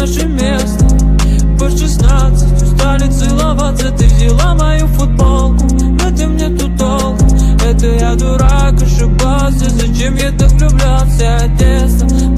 наше место По шестнадцать устали целоваться Ты взяла мою футболку я дурак, ошибался. Зачем я так влюблялся, Одесса